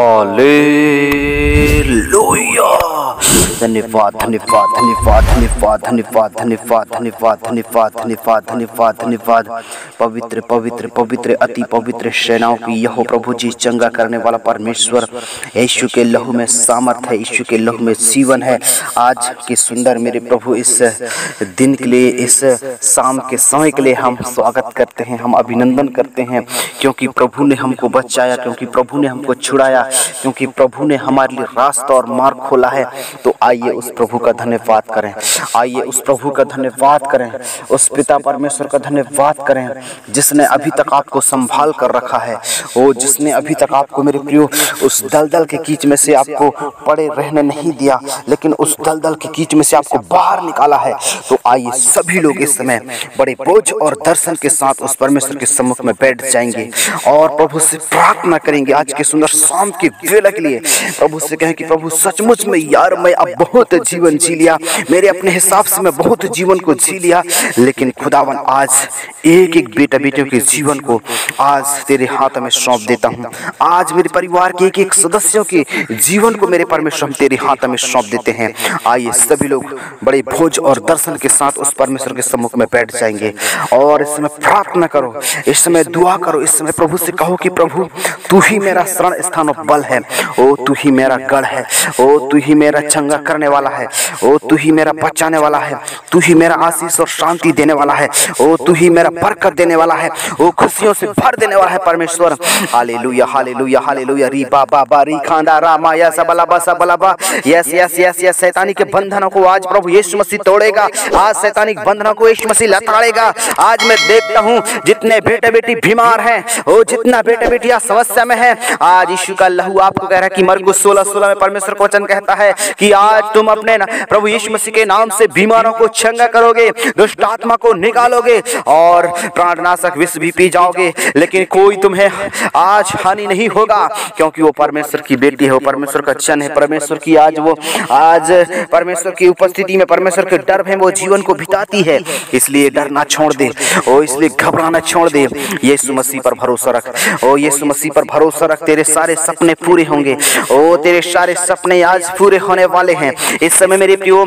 Holy. धन्यवाद धन्यवाद धन्यवाद धन्यवाद धन्यवाद धन्यवाद धन्यवाद धन्यवाद धन्यवाद धन्यवाद धन्यवाद पवित्र पवित्र पवित्र अति पवित्र सेनाओं की यहो प्रभु जी चंगा करने वाला परमेश्वर यीशु के लहू में सामर्थ है यीशु के लहू में जीवन है आज के सुंदर मेरे प्रभु इस दिन के लिए इस शाम के समय के लिए हम स्वागत करते हैं हम अभिनंदन करते हैं क्योंकि प्रभु ने हमको बचाया क्योंकि प्रभु ने हमको छुड़ाया क्योंकि प्रभु ने हमारे लिए रास्ता और मार्ग खोला है तो आइए उस प्रभु का धन्यवाद करें। आइए उस प्रभु का धन्यवाद करें। उस पिता परमेश्वर का धन्यवाद करें, जिसने अभी तक आपको संभाल कर रखा है। वो जिसने अभी तक आपको, मेरे प्रियो, उस दलदल के कीच में से आपको पड़े रहने नहीं दिया, लेकिन उस दलदल के कीच में से आपको बाहर निकाला है। तो आइए सभी लोग इस समय बड़े बोझ और दर्शन के साथ उस परमेश्वर के सम्मुख में बैठ जाएँगे और प्रभु से प्रार्थना करेंगे आज के सुंदर शाम के वेला के लिए। प्रभु से कहें कि प्रभु, सचमुच में यार, मैं अब बहुत जीवन जी लिया। मेरे अपने हिसाब से मैं बहुत जीवन को जी लिया लेकिन खुदावन आज एक एक बेटा बेटियों के जीवन को आज तेरे हाथ में सौंप देता हूँ। आज मेरे परिवार के एक एक सदस्यों के जीवन को मेरे परमेश्वर हम तेरे हाथ में सौंप देते हैं। आइए सभी लोग बड़े भोज और दर्शन के साथ उस परमेश्वर के सम्मुख में बैठ जाएँगे। और इस समय प्रार्थना करो। इस समय दुआ करो। इस समय प्रभु से कहो कि प्रभु तू ही मेरा शरण स्थान और बल है ओ तू ही। मेरा गढ़ है। ओ तू ही मेरा चंगा करने वाला है। ओ, तू ही मेरा बचाने वाला है। तू ही मेरा आशीष और शांति देने वाला है। ओ, तू ही मेरा बरकत देने वाला है। ओ, खुशियों से भर देने वाला है परमेश्वर। Hallelujah hallelujah hallelujah. री बा बा बा, री खांदा रामा या सबला बा सबला बा। यस यस यस यस शैतानी के बंधनों को आज प्रभु यीशु मसीह तोड़ेगा। आज शैतानिक बंधनों को यीशु मसीह लताड़ेगा। आज मैं देखता हूँ जितने बेटे बेटी बीमार हैं, ओ, जितना बेटे बेटियाँ समस्या में है, आज यीशु का लहू आपको कह रहा है कि मरकुस सोलह सोलह में परमेश्वर का वचन कहता है कि आज तुम अपने प्रभु यीशु मसीह के नाम से बीमारों को चंगा करोगे दुष्ट आत्मा को निकालोगे और प्राणनाशक विष भी पी जाओगे। लेकिन कोई तुम्हें आज हानि नहीं होगा, क्योंकि वो परमेश्वर की बेटी है, वो परमेश्वर का चन है, परमेश्वर की आज वो आज परमेश्वर की उपस्थिति में परमेश्वर के डर में वो जीवन को बिताती है। इसलिए डरना छोड़ दे। ओ, इसलिए घबराना छोड़ दे। यीशु मसीह पर भरोसा रख। ओ, यीशु मसीह पर भरोसा रख। तेरे सारे सपने पूरे होंगे। ओ, तेरे सारे सपने आज पूरे होने वाले हैं। इस समय मेरे प्रियो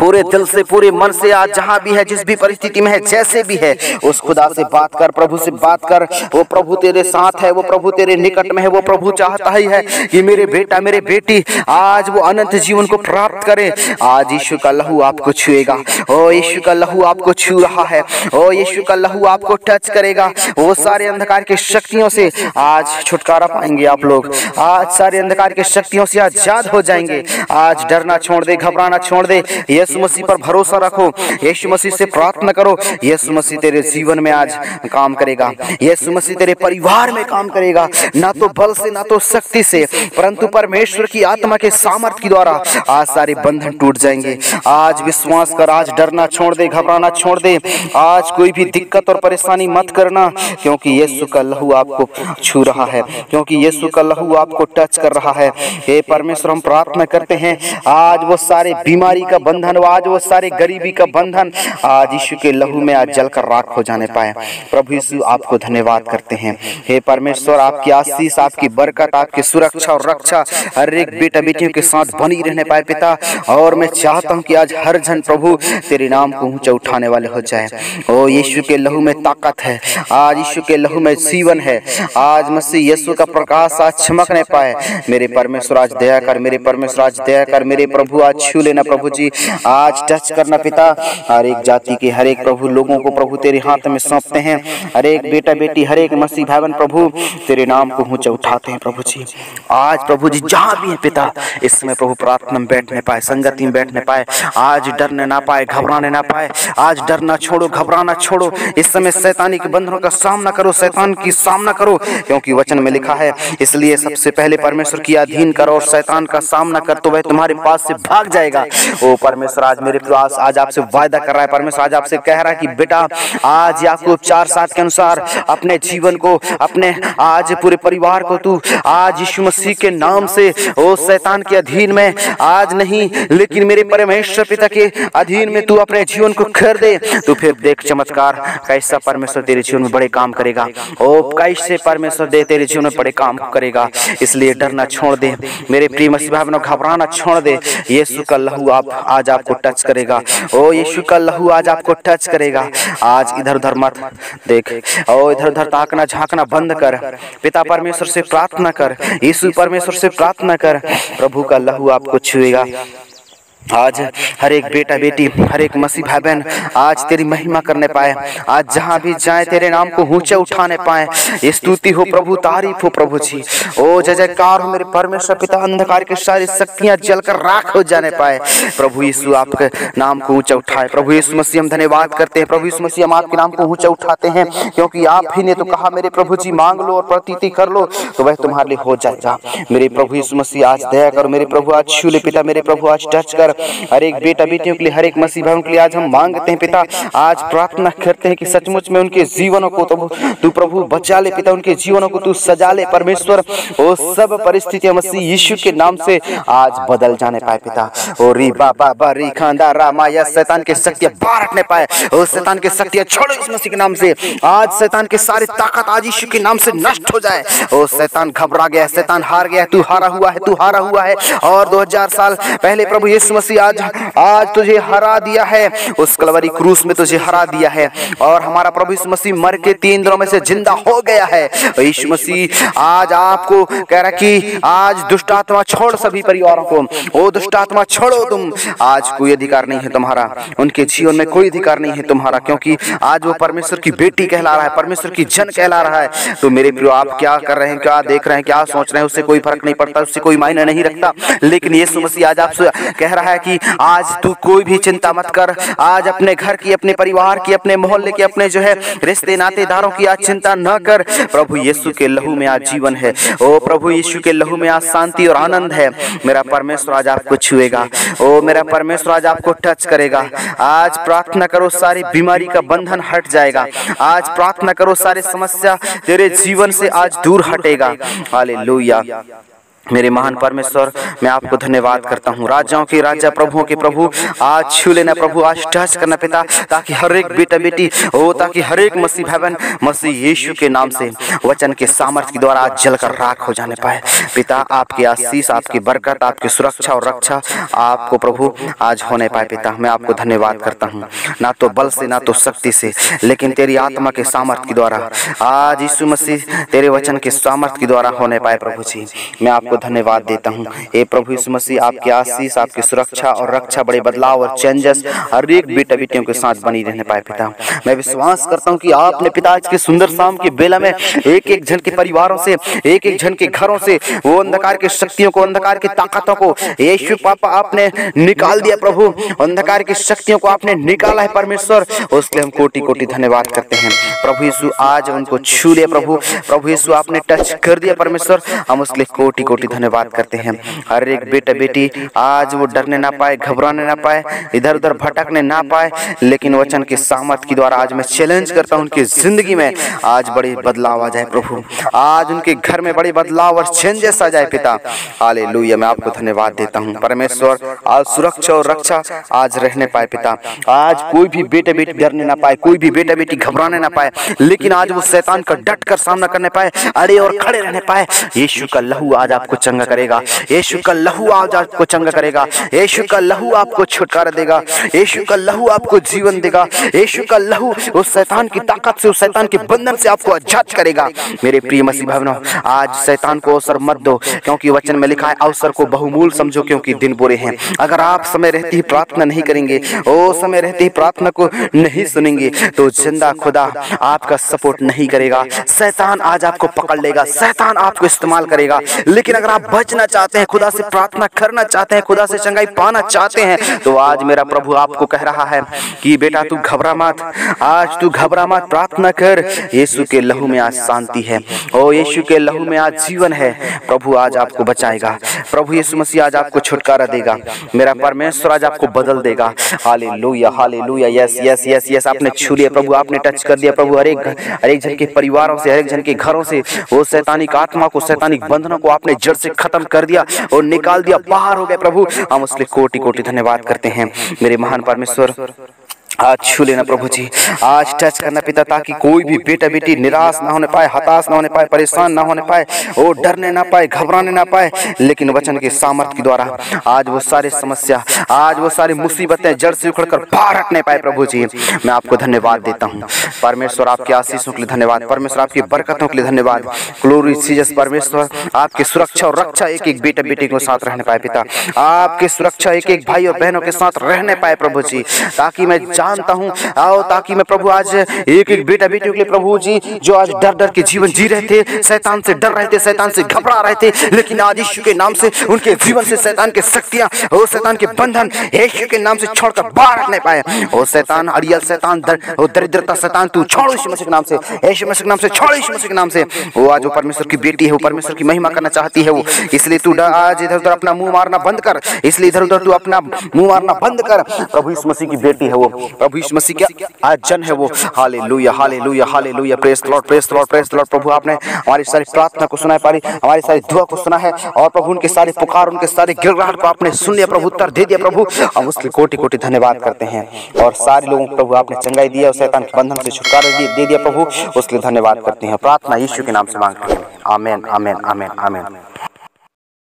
पूरे दिल से, पूरे मन से आज जहाँ भी है, जिस भी परिस्थिति में है, जैसे भी है, उस खुदा से बात कर, प्रभु से बात कर। वो प्रभु तेरे साथ है, वो प्रभु तेरे निकट में है, वो प्रभु चाहता ही है कि मेरे बेटा, मेरे बेटी आज वो अनंत जीवन को प्राप्त करे। आज यीशु का लहू आपको छुएगा। ओ यीशु का लहू आपको छू रहा है। ओ यीशु का लहू आपको टच करेगा। वो सारे अंधकार की शक्तियों से आज छुटकारा पाएँगे आप लोग। आज सारे अंधकार की शक्तियों से आज़ाद हो जाएँगे। आज डरना छोड़ दे, घबराना छोड़ दे। यीशु मसीह पर भरोसा रखो, यीशु मसीह से प्रार्थना करो, यीशु मसीह तेरे जीवन में आज काम करेगा, यीशु मसीह तेरे परिवार में काम करेगा, ना तो बल से, ना तो शक्ति से, परंतु परमेश्वर की आत्मा के सामर्थ्य के द्वारा आज सारे बंधन टूट जाएँगे। आज विश्वास कर, आज डरना छोड़ दे, घबराना छोड़ दे, आज कोई भी दिक्कत और परेशानी मत करना, क्योंकि यीशु का लहू आपको छू रहा है, क्योंकि यीशु का लहू आपको टच कर रहा है। हे परमेश्वर, हम प्रार्थना करते हैं, आज वो सारे बीमारी का बंधन आज वो सारे गरीबी का बंधन आज यीशु के लहू में आज जलकर राख हो जाने पाए। प्रभु यीशु, आपको धन्यवाद करते हैं। हे परमेश्वर, आपकी आशीष, आपकी बरकत, आपकी सुरक्षा और रक्षा हर एक बेटा बेटियों के साथ बनी रहने पाए पिता। और मैं चाहता हूँ कि आज हर जन प्रभु तेरे नाम को ऊँचा उठाने वाले हो जाए। ओ यीशु के लहू में ताकत है। आज यीशु के लहू में जीवन है। आज मसीह यीशु का प्रकाश आज चमकने पाए। मेरे परमेश्वर, आज दया कर, मेरे परमेश्वर, आज दया कर, मेरे प्रभु, आज छू लेना प्रभु जी। आज टच करना पिता, हर एक जाति के हर एक प्रभु लोगों को प्रभु तेरे हाथ में सौंपते हैं। हर एक बेटा बेटी, हर एक मसीह भाई प्रभु, तेरे नाम को ऊँचा उठाते हैं प्रभु जी। आज प्रभु जी जहाँ भी है पिता इस समय प्रभु प्रार्थना में बैठने पाए, संगति में बैठने पाए। आज डरने ना पाए, घबराने ना पाए। आज डरना छोड़ो, घबराना छोड़ो। इस समय शैतानी के बंधनों का सामना करो, शैतान की सामना करो, क्योंकि वचन में लिखा है, इसलिए सबसे पहले परमेश्वर की अधीन करो और शैतान का सामना कर तो वह तुम्हारे पास से भाग जाएगा। ओ परमेश्वर परमेश्वर, आज मेरे प्रयास आज आपसे वायदा कर रहा है। परमेश्वर, आज आपसे कह रहा है कि बेटा, आज याकूब चार सात के अनुसार अपने जीवन को, अपने आज पूरे परिवार को तू आज यीशु मसीह के नाम से, ओ शैतान के अधीन में, आज नहीं, लेकिन मेरे परमेश्वर पिता के अधीन में तू अपने जीवन को कर दे। तू फिर देख चमत्कार, कैसा परमेश्वर तेरे जीवन में बड़े काम करेगा। ओ, कैसे परमेश्वर दे तेरे जीवन में बड़े काम करेगा। इसलिए डरना छोड़ दे। मेरे प्रिय मसीह भाई घबराना छोड़ दे। यीशु का लहू आप आज आपको टच करेगा। ओ यीशु का लहू आज आपको टच करेगा। आज इधर उधर मत देख। ओ इधर उधर ताकना झांकना बंद कर। पिता परमेश्वर से प्रार्थना कर। यीशु परमेश्वर से प्रार्थना कर। प्रभु का लहू आपको छुएगा। आज हर एक बेटा बेटी हर एक मसीह भाई बहन आज तेरी महिमा करने पाए। आज जहाँ भी जाए, तेरे नाम को ऊँचे उठाने पाए। स्तुति हो प्रभु, तारीफ़ हो प्रभु जी। ओ जय जयकार हो मेरे परमेश्वर पिता, अंधकार की सारी शक्तियाँ जलकर राख हो जाने पाए। प्रभु यीशु आपके नाम को ऊँचा उठाए। प्रभु यीशु मसीह, हम धन्यवाद करते हैं। प्रभु यीशु मसीह, हम आपके नाम को ऊँचा उठाते हैं। क्योंकि आप ही ने तो कहा, मेरे प्रभु जी, मांग लो और प्रतीति कर लो तो वह तुम्हारे लिए हो जाएगा। मेरे प्रभु यीशु मसीह, आज दया करो। मेरे प्रभु, आज छू ले पिता, मेरे प्रभु, आज टच कर। हर एक बेटा बेटियों के लिए, हर एक मसीह भाइयों के लिए आज हम मांगते हैं, पिता, आज प्रार्थना करते हैं कि सचमुच में उनके जीवनों को तो तू प्रभु बचा ले, पिता, उनके जीवनों को तू सजा ले, परमेश्वर। वो सब परिस्थितियाँ मसीह यीशु के नाम से आज बदल जाने पाए, पिता। ओ री बाबा बा री खांदा रामा या शैतान के शक्तियाँ बारटने पाए। ओ शैतान के शक्तियाँ छोड़ो इस मसीह के नाम से। आज शैतान के सारी ताकत आज यीशु के नाम से नष्ट हो जाए। ओ शैतान घबरा गया शैतान हार गया तू हारा हुआ है, तू हारा हुआ है। और 2000 साल पहले प्रभु यीशु मसीह आज आज तुझे हरा दिया है। उस कलवरी क्रूस में तुझे हरा दिया है। और हमारा प्रभु यीशु मसीह मर के तीन दिनों में से ज़िंदा हो गया है। यीशु मसीह आज आपको कह रहा कि आज दुष्ट आत्मा छोड़ सभी परिवारों को। ओ दुष्ट आत्मा छोड़ो तुम। आज कोई अधिकार नहीं है तुम्हारा। उनके जीवन में कोई अधिकार नहीं है तुम्हारा। क्योंकि आज वो परमेश्वर की बेटी कहला रहा है, परमेश्वर की जन कहला रहा है। तो मेरे प्रियो, आप क्या कर रहे हैं, क्या देख रहे हैं, क्या सोच रहे हैं, उससे कोई फ़र्क नहीं पड़ता, उससे कोई मायने नहीं रखता। लेकिन यीशु मसीह आज आपसे कह रहा है कि आज तू कोई भी चिंता मत कर। आज अपने घर की, अपने परिवार की, अपने मोहल्ले की, अपने जो है रिश्ते, नातेदारों की आज चिंता न कर। प्रभु यीशु के लहू में आज जीवन है। ओ प्रभु यीशु के लहू में आज शांति और आनंद है। मेरा परमेश्वर आज आपको छुएगा। ओ मेरा परमेश्वर आज आपको टच करेगा। आज प्रार्थना करो, सारी बीमारी का बंधन हट जाएगा। आज प्रार्थना करो, सारी समस्या तेरे जीवन से आज दूर हटेगा। हालेलुया। मेरे महान परमेश्वर, मैं आपको धन्यवाद करता हूँ। राजाओं के राजा, प्रभुओं के प्रभु, आज छू लेना प्रभु, आज टच करना पिता, ताकि हर एक बेटा बेटी हो ताकि हर एक मसीह बहन मसीह यीशु के नाम से वचन के सामर्थ्य के द्वारा आज जलकर राख हो जाने पाए। पिता, आपकी आशीष, आपकी बरकत, आपकी सुरक्षा और रक्षा आपको प्रभु आज होने पाए पिता, मैं आपको धन्यवाद करता हूँ। ना तो बल से, ना तो शक्ति से, लेकिन तेरी आत्मा के सामर्थ्य के द्वारा आज यीशु मसीह तेरे वचन के सामर्थ्य के द्वारा होने पाए प्रभु जी। मैं आपको आपको धन्यवाद देता हूँ। हे प्रभु यीशु मसीह, आपकी आशीष, आपकी सुरक्षा और रक्षा, बड़े बदलाव और चेंजेस हर एक बेटा बेटियों के साथ बनी रहने पाए पिता। मैं विश्वास करता हूँ कि आपने पिता के सुंदर शाम के बेला में एक एक जन के परिवारों से एक एक जन के घरों से, वो अंधकार की शक्तियों को, अंधकार की ताकतों को, यीशु पापा आपने निकाल दिया प्रभु। अंधकार की शक्तियों को आपने निकाला है परमेश्वर। उसके हम कोटि कोटि धन्यवाद करते हैं। प्रभु यीशु आज उनको छू लिया प्रभु। प्रभु यीशु आपने टच कर दिया परमेश्वर। हम उसके लिए कोटि कोटि कोटि धन्यवाद करते हैं। हर एक बेटा बेटी आज वो डरने ना पाए, घबराने ना पाए, इधर उधर भटकने ना पाए, लेकिन वचन के सामर्थ के द्वारा आज मैं चैलेंज करता हूँ उनकी ज़िंदगी में, आज बड़े बदलाव आ जाए प्रभु। आज उनके घर में बड़े बदलाव और चेंजेस आ जाए पिता। आले मैं आपको धन्यवाद देता हूँ। परमेश्वर, आज सुरक्षा और रक्षा आज रहने पाए पिता। आज कोई भी बेटे बेटी डरने ना पाए, कोई भी बेटा बेटी घबराने ना पाए, लेकिन आज वो शैतान का डट कर सामना करने पाए अरे और खड़े रहने पाए। यीशु का लहू आज आपको आपको चंगा करेगा। यीशु का लहू आज आपको चंगा करेगा। यीशु का लहू आपको छुटकारा देगा। यीशु का लहू आपको जीवन देगा। यीशु का लहू उस शैतान की ताकत से उस शैतान के बंधन से आपको आज़ाद करेगा। मेरे प्रिय मसीह भावनों आज शैतान को अवसर मत दो क्योंकि वचन में लिखा है अवसर को बहुमूल समझो क्योंकि दिन बुरे हैं। अगर आप समय रहती ही प्रार्थना नहीं करेंगे ओ समय रहती ही प्रार्थना को नहीं सुनेंगे तो ज़िंदा खुदा आपका सपोर्ट नहीं करेगा शैतान आज आपको पकड़ लेगा शैतान आपको इस्तेमाल करेगा। लेकिन अगर आप बचना चाहते हैं, खुदा से प्रार्थना करना चाहते हैं, खुदा से चंगाई पाना चाहते हैं तो आज मेरा प्रभु आपको कह रहा है कि बेटा तू घबरा मत। आज तू घबरा मत, प्रार्थना कर। यीशु के लहू में आज शांति है। ओ यीशु के लहू में आज जीवन है। प्रभु आज आपको बचाएगा। प्रभु यीशु मसीह आज आपको छुटकारा देगा। मेरा परमेश्वर आज आपको बदल देगा। Hallelujah hallelujah yes yes yes yes आपने छू लिया। प्रभु, आपने टच कर दिया। प्रभु हर एक हर एक जन के परिवारों से हर एक जन के घरों से, वो सैतानिक आत्मा को, सैतानिक बंधनों को आपने जड़ से खत्म कर दिया और निकाल दिया, बाहर हो गए प्रभु। हम उसके कोटि कोटि धन्यवाद करते हैं। मेरे महान परमेश्वर आज छू लेना प्रभु जी आज टच करना पिता ताकि कोई भी बेटा बेटी निराश ना होने पाए हताश ना होने पाए परेशान ना होने पाए वो डरने ना पाए घबराने ना पाए। लेकिन वचन के सामर्थ्य के द्वारा आज वो सारे समस्या आज वो सारी मुसीबतें जड़ से उखड़ कर बाहर हटने पाए प्रभु जी मैं आपको धन्यवाद देता हूँ। परमेश्वर आपके आशीषों के लिए धन्यवाद परमेश्वर आपकी बरकतों के लिए धन्यवाद। ग्लोरी सीजस परमेश्वर आपकी सुरक्षा और रक्षा एक एक बेटा बेटी के साथ रहने पाए पिता। आपकी सुरक्षा एक एक भाई और बहनों के साथ रहने पाए प्रभु जी ताकि मैं जानता हूँ। आओ ताकि मैं प्रभु आज एक एक बेटा बेटियों के लिए प्रभु जी जो आज डर डर के जीवन जी रहे थे शैतान से डर रहे थे शैतान से घबरा रहे थे लेकिन आज यीशु के नाम से उनके जीवन से शैतान के शक्तियाँ और शैतान के बंधन यीशु के नाम से छोड़कर बाहर रखने पाए। और शैतान अड़ियल शैतान दरिद्रता शैतान तू छोड़ो यीशु मसीह के नाम से यीशु मसीह के नाम से छोड़ो यीशु मसीह के नाम से। वो आज वो परमेश्वर की बेटी है वो परमेश्वर की महिमा करना चाहती है वो। इसलिए तू आज इधर उधर अपना मुँह मारना बंद कर। इसलिए इधर उधर तू अपना मुँह मारना बंद कर। प्रभु यीशु मसीह की बेटी है वो। प्रभु यीशु मसीह का आज जन है वो। Hallelujah hallelujah hallelujah. Praise Lord praise Lord praise Lord प्रभु, आपने हमारी सारी प्रार्थना को सुना है पारी, हमारी सारी दुआ को सुना है और प्रभु, उनके सारे पुकार, उनके सारे गिड़गड़ाहट को आपने सुन लिया, प्रभु, उत्तर दे दिया, प्रभु। हम उसके कोटि कोटि धन्यवाद करते हैं और सारे लोगों को प्रभु, आपने चंगाई दिया और शैतान के बंधन से छुटकारा दे दिया, प्रभु। उसके लिए धन्यवाद करते हैं। प्रार्थना यीशु के नाम से मांगते हैं। आमेन आमेन आमेन आमेन।